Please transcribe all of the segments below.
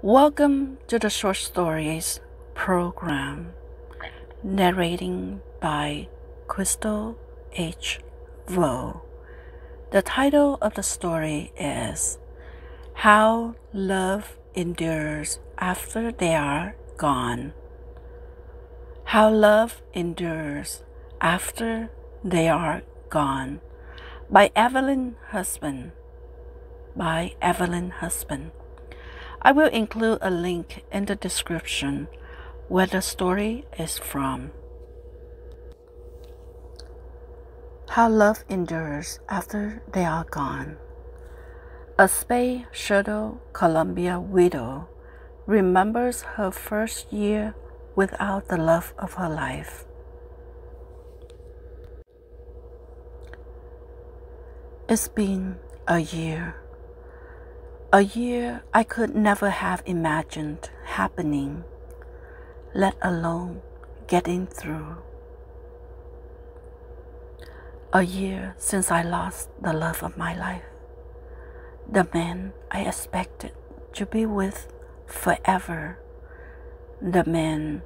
Welcome to the Short Stories program, narrating by Crystal H. Vo. The title of the story is How Love Endures After They Are Gone. How Love Endures After They Are Gone by Evelyn Husband. By Evelyn Husband. I will include a link in the description where the story is from. How Love Endures After They Are Gone. A Space Shuttle Columbia widow remembers her first year without the love of her life. It's been a year. A year I could never have imagined happening, let alone getting through. A year since I lost the love of my life, the man I expected to be with forever, the man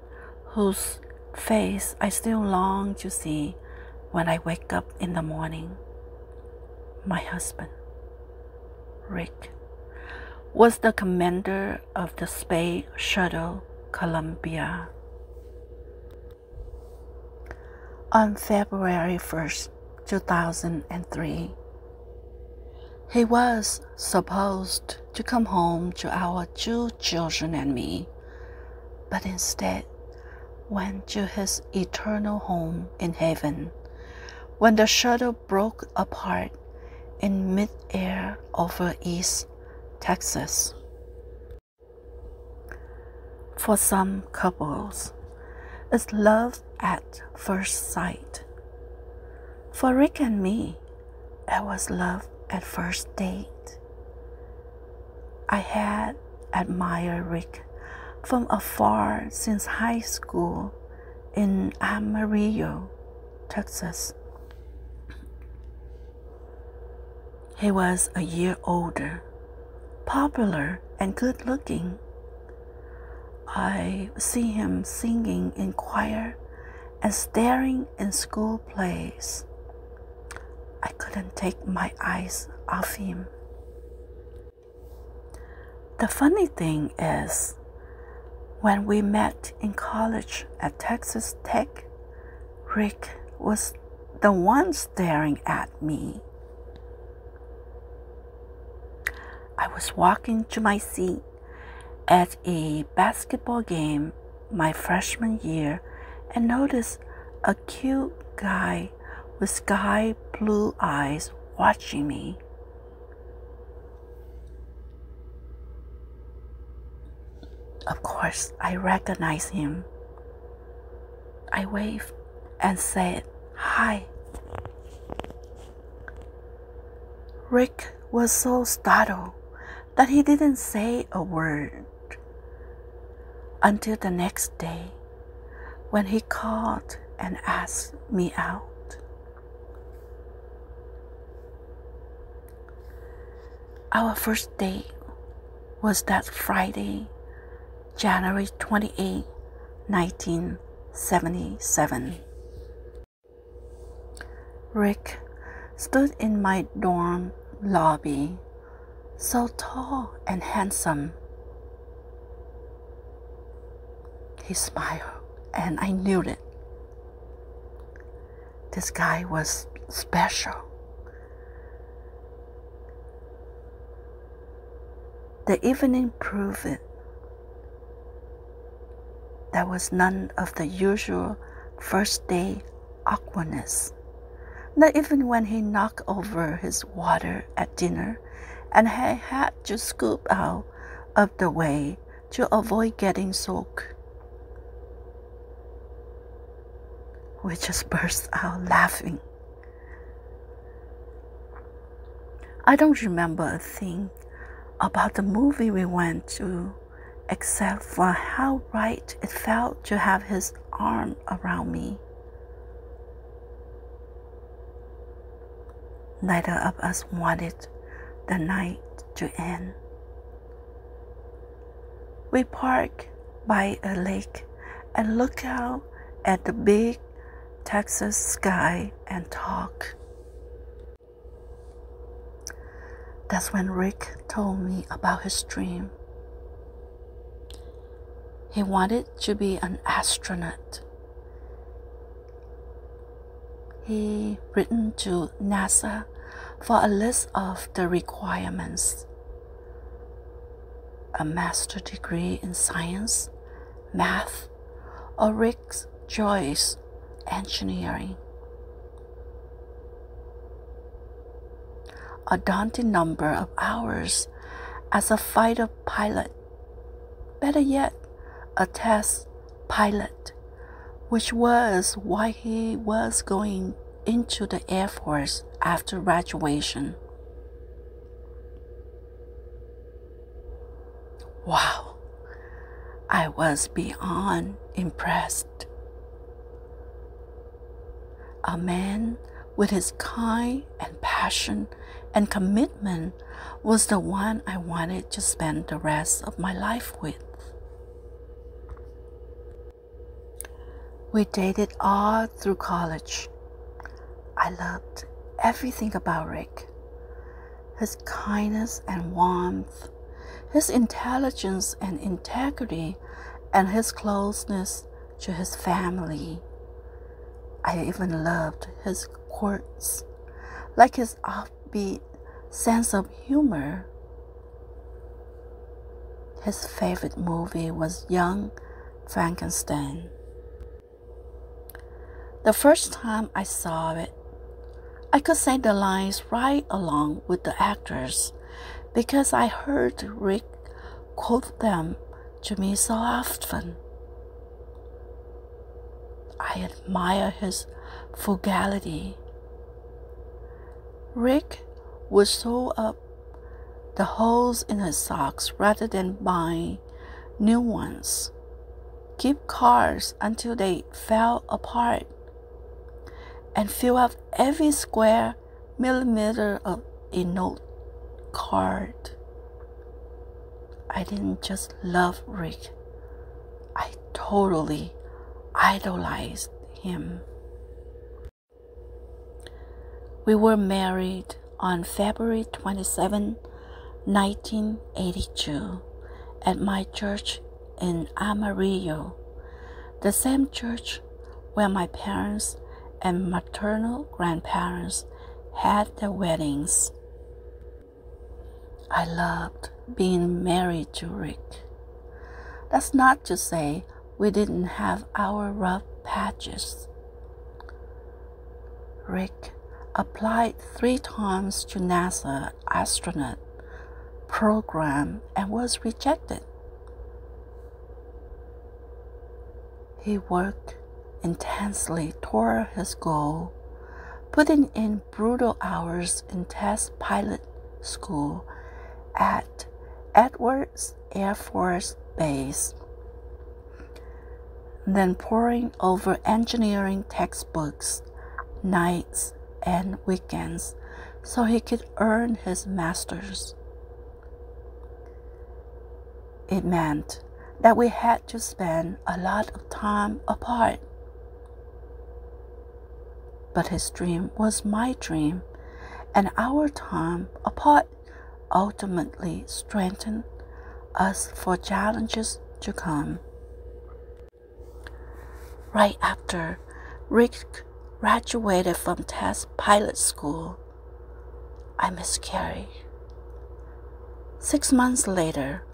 whose face I still long to see when I wake up in the morning. My husband, Rick was the commander of the Space Shuttle Columbia. On February 1st, 2003, he was supposed to come home to our two children and me, but instead went to his eternal home in heaven when the shuttle broke apart in midair over East Texas. For some couples, it's love at first sight. For Rick and me, it was love at first date. I had admired Rick from afar since high school in Amarillo, Texas. He was a year older popular and good looking. I see him singing in choir and staring in school plays. I couldn't take my eyes off him. The funny thing is, when we met in college at Texas Tech, Rick was the one staring at me. I was walking to my seat at a basketball game my freshman year and noticed a cute guy with sky blue eyes watching me. Of course, I recognized him. I waved and said, Hi. Rick was so startled that he didn't say a word until the next day when he called and asked me out. Our first date was that Friday, January 28, 1977. Rick stood in my dorm lobby so tall and handsome. He smiled, and I knew it. This guy was special. The evening proved it. There was none of the usual first day awkwardness. Not even when he knocked over his water at dinner and I had to scoop out of the way to avoid getting soaked. We just burst out laughing. I don't remember a thing about the movie we went to except for how right it felt to have his arm around me. Neither of us wanted the night to end. We park by a lake and look out at the big Texas sky and talk. That's when Rick told me about his dream. He wanted to be an astronaut. He written to NASA for a list of the requirements. A master degree in science, math, or Rick's choice, engineering. A daunting number of hours as a fighter pilot. Better yet, a test pilot, which was why he was going into the Air Force after graduation. Wow, I was beyond impressed. A man with his kind and passion and commitment was the one I wanted to spend the rest of my life with. We dated all through college. I loved everything about Rick his kindness and warmth, his intelligence and integrity, and his closeness to his family. I even loved his quirks, like his offbeat sense of humor. His favorite movie was Young Frankenstein. The first time I saw it, I could say the lines right along with the actors because I heard Rick quote them to me so often. I admire his frugality. Rick would sew up the holes in his socks rather than buy new ones. Keep cars until they fell apart and fill up every square millimeter of a note card. I didn't just love Rick, I totally idolized him. We were married on February 27, 1982, at my church in Amarillo, the same church where my parents and maternal grandparents had their weddings. I loved being married to Rick. That's not to say we didn't have our rough patches. Rick applied three times to NASA astronaut program and was rejected. He worked intensely toward his goal, putting in brutal hours in test pilot school at Edwards Air Force Base, then poring over engineering textbooks nights and weekends so he could earn his master's. It meant that we had to spend a lot of time apart but his dream was my dream, and our time apart ultimately strengthened us for challenges to come. Right after Rick graduated from test pilot school, I miscarried. Six months later,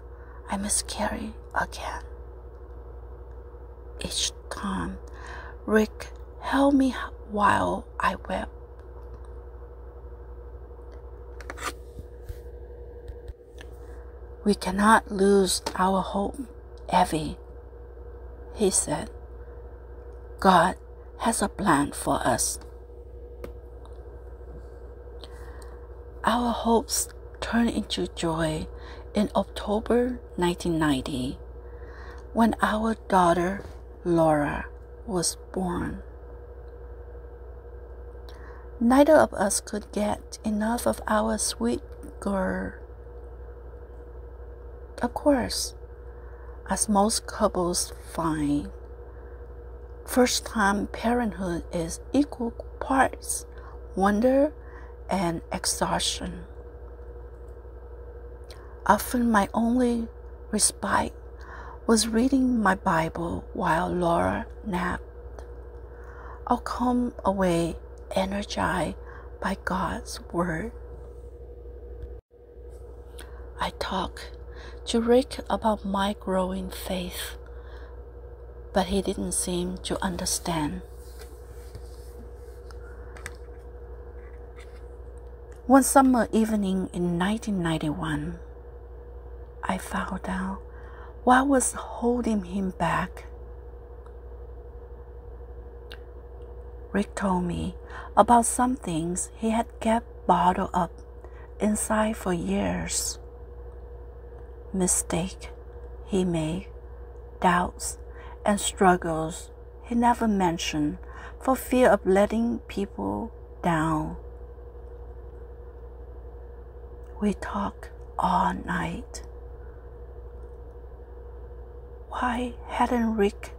I miscarried again. Each time, Rick held me while I wept. We cannot lose our hope, Evie, he said. God has a plan for us. Our hopes turned into joy in October 1990 when our daughter Laura was born. Neither of us could get enough of our sweet girl. Of course, as most couples find, first time parenthood is equal parts wonder and exhaustion. Often, my only respite was reading my Bible while Laura napped. I'll come away energized by God's Word. I talk to Rick about my growing faith, but he didn't seem to understand. One summer evening in 1991, I found out what was holding him back. Rick told me about some things he had kept bottled up inside for years. Mistake he made, doubts and struggles he never mentioned for fear of letting people down. We talked all night. Why hadn't Rick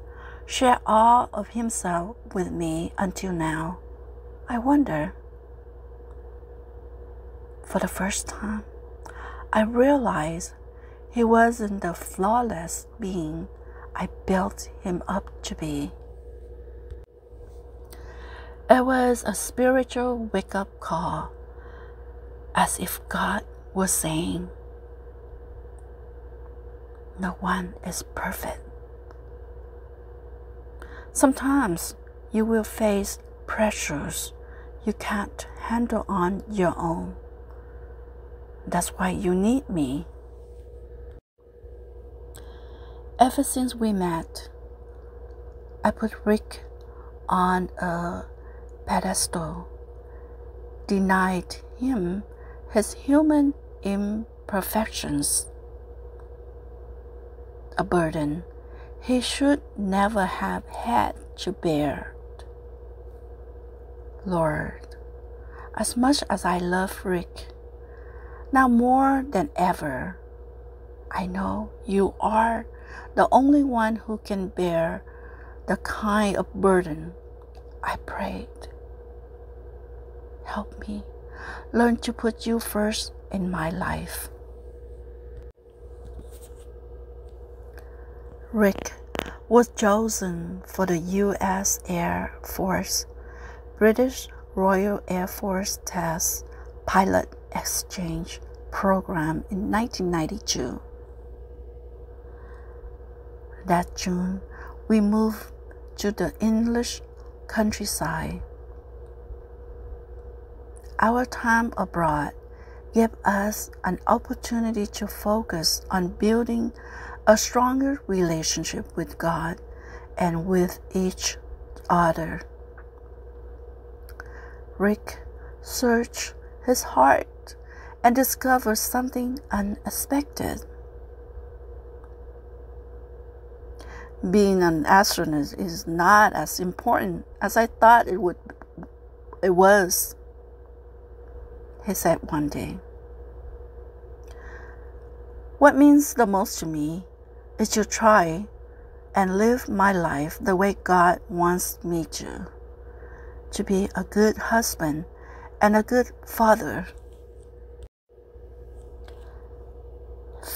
shared all of himself with me until now? I wonder. For the first time, I realized he wasn't the flawless being I built him up to be. It was a spiritual wake up call, as if God was saying, No one is perfect. Sometimes you will face pressures you can't handle on your own. That's why you need me. Ever since we met, I put Rick on a pedestal, denied him his human imperfections, a burden he should never have had to bear. Lord, as much as I love Rick, now more than ever, I know you are the only one who can bear the kind of burden I prayed. Help me learn to put you first in my life. Rick was chosen for the U.S. Air Force British Royal Air Force Test Pilot Exchange Program in 1992. That June, we moved to the English countryside. Our time abroad gave us an opportunity to focus on building a stronger relationship with God and with each other. Rick searched his heart and discovered something unexpected. Being an astronaut is not as important as I thought it would it was, he said one day. What means the most to me is to try and live my life the way God wants me to. To be a good husband and a good father.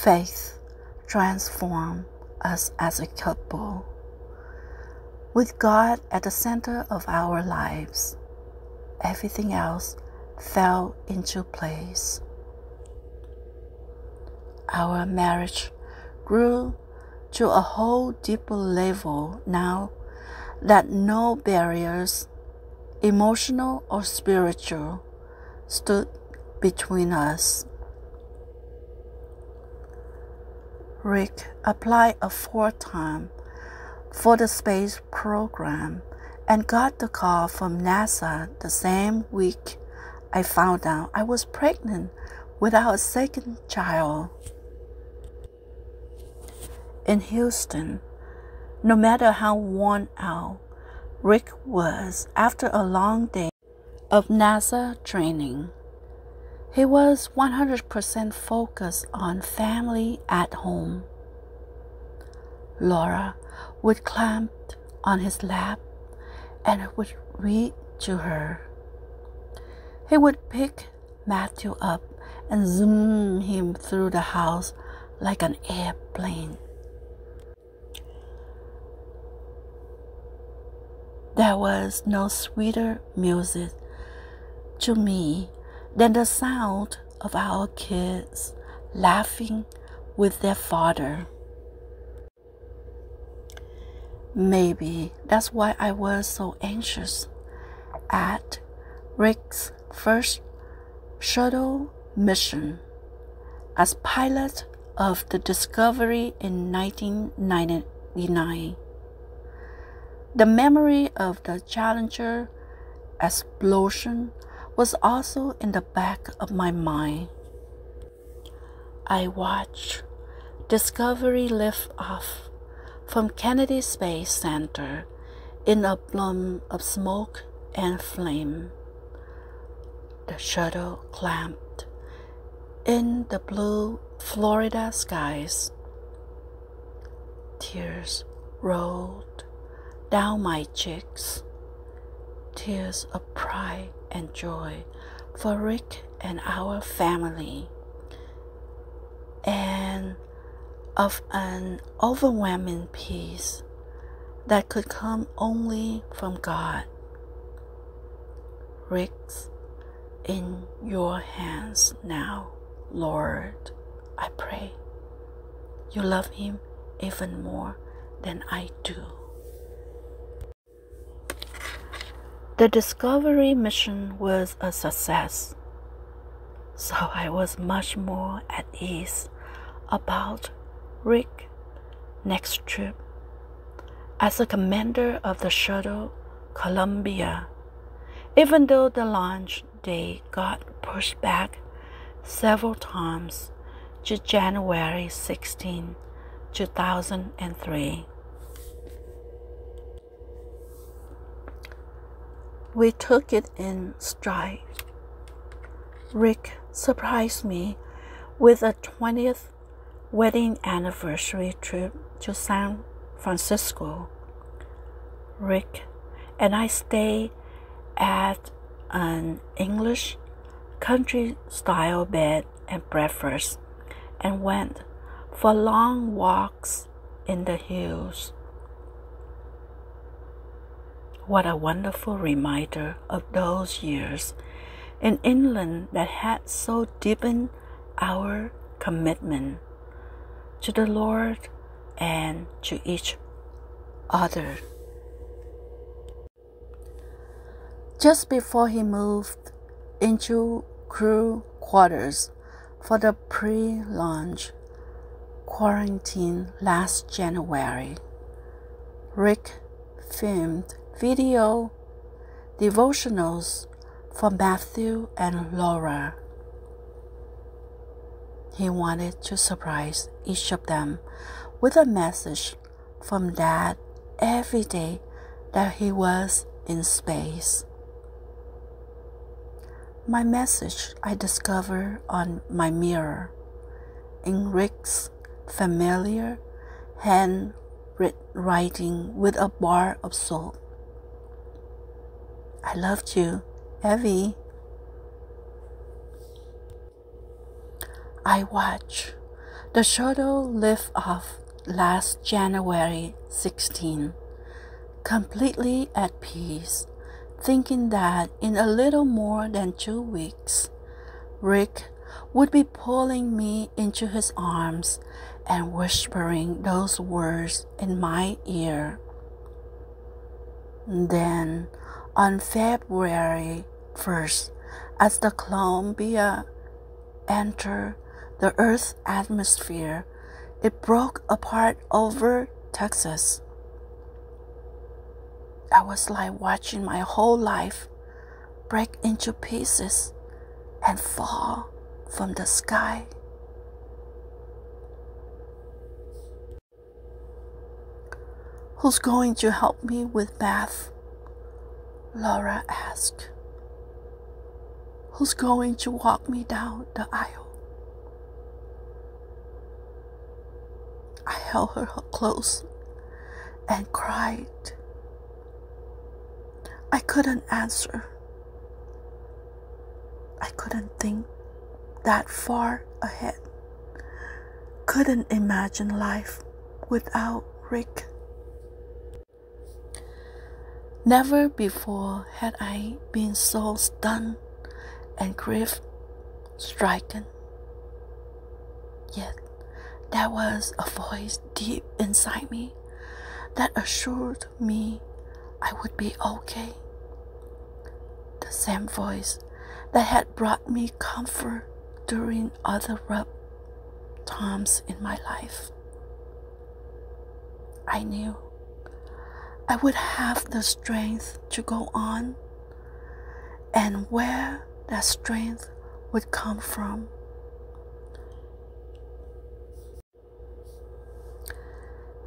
Faith transforms us as a couple. With God at the center of our lives, everything else fell into place. Our marriage grew to a whole deeper level now that no barriers, emotional or spiritual, stood between us. Rick applied a fourth time for the space program and got the call from NASA the same week I found out I was pregnant without a second child in Houston, no matter how worn out Rick was after a long day of NASA training, he was 100% focused on family at home. Laura would climb on his lap and would read to her. He would pick Matthew up and zoom him through the house like an airplane. There was no sweeter music to me than the sound of our kids laughing with their father. Maybe that's why I was so anxious at Rick's first shuttle mission as pilot of the Discovery in 1999. The memory of the Challenger explosion was also in the back of my mind. I watched Discovery lift off from Kennedy Space Center in a bloom of smoke and flame. The shuttle clamped in the blue Florida skies. Tears rolled down my cheeks, tears of pride and joy for Rick and our family, and of an overwhelming peace that could come only from God. Rick's in your hands now, Lord, I pray. You love him even more than I do. The Discovery mission was a success, so I was much more at ease about Rick's next trip. As a commander of the shuttle Columbia, even though the launch date got pushed back several times to January 16, 2003. We took it in stride. Rick surprised me with a 20th wedding anniversary trip to San Francisco. Rick and I stayed at an English country style bed and breakfast and went for long walks in the hills. What a wonderful reminder of those years in England that had so deepened our commitment to the Lord and to each other. Just before he moved into crew quarters for the pre launch quarantine last January, Rick filmed video devotionals for Matthew and Laura. He wanted to surprise each of them with a message from Dad every day that he was in space. My message I discovered on my mirror in Rick's familiar handwriting with a bar of soap. I loved you, Evie. I watched the shuttle lift off last January 16, completely at peace, thinking that in a little more than two weeks, Rick would be pulling me into his arms and whispering those words in my ear. Then on February 1st, as the Columbia entered the Earth's atmosphere, it broke apart over Texas. I was like watching my whole life break into pieces and fall from the sky. Who's going to help me with math? Laura asked. Who's going to walk me down the aisle? I held her close and cried. I couldn't answer. I couldn't think that far ahead. Couldn't imagine life without Rick. Never before had I been so stunned and grief stricken. Yet there was a voice deep inside me that assured me I would be okay. The same voice that had brought me comfort during other rough times in my life. I knew I would have the strength to go on, and where that strength would come from.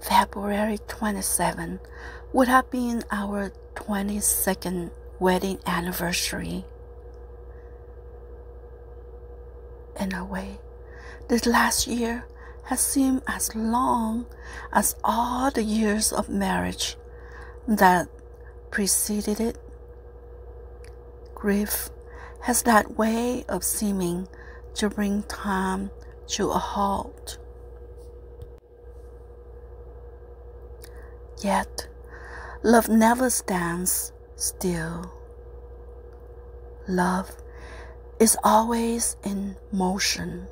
February 27 would have been our 22nd wedding anniversary. In a way, this last year has seemed as long as all the years of marriage that preceded it. Grief has that way of seeming to bring time to a halt. Yet, love never stands still. Love is always in motion.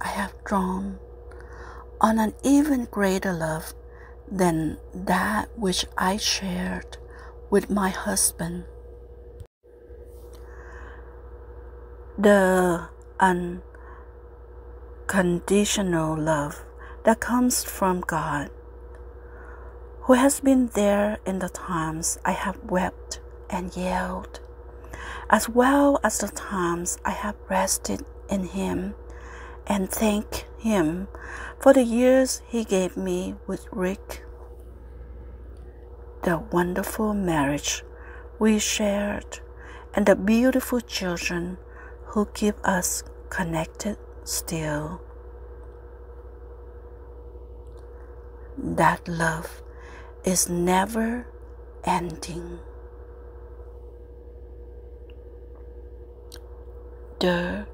I have drawn on an even greater love than that which I shared with my husband. The unconditional love that comes from God, who has been there in the times I have wept and yelled, as well as the times I have rested in Him and thank Him for the years He gave me with Rick. The wonderful marriage we shared and the beautiful children who keep us connected still. That love is never ending. The